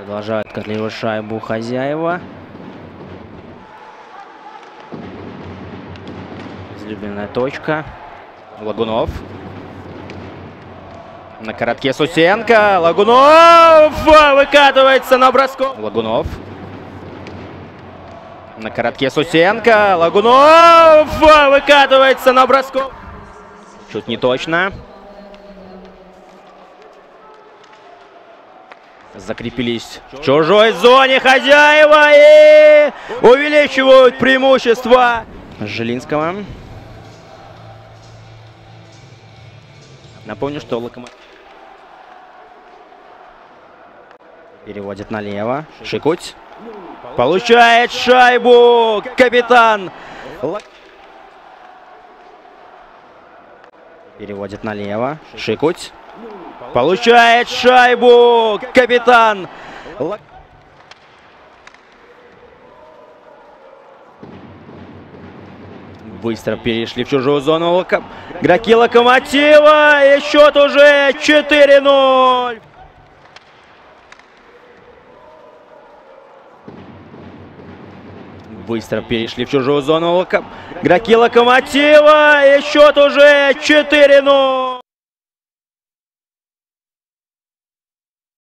Продолжают контролировать шайбу хозяева. Излюбленная точка. Лагунов. На коротке Сусенко. Лагунов выкатывается на броску. Лагунов. На коротке Сусенко. Лагунов выкатывается на броску. Чуть не точно. Закрепились в чужой зоне хозяева и увеличивают преимущество Жилинского. Напомню, что Локомотив переводит налево. Шикуть. Получает шайбу капитан. Переводит налево. Шикуть. Получает шайбу капитан. Быстро перешли в чужую зону локо... игроки Локомотива. И счет уже 4-0. Быстро перешли в чужую зону локо... игроки Локомотива. И счет уже 4-0.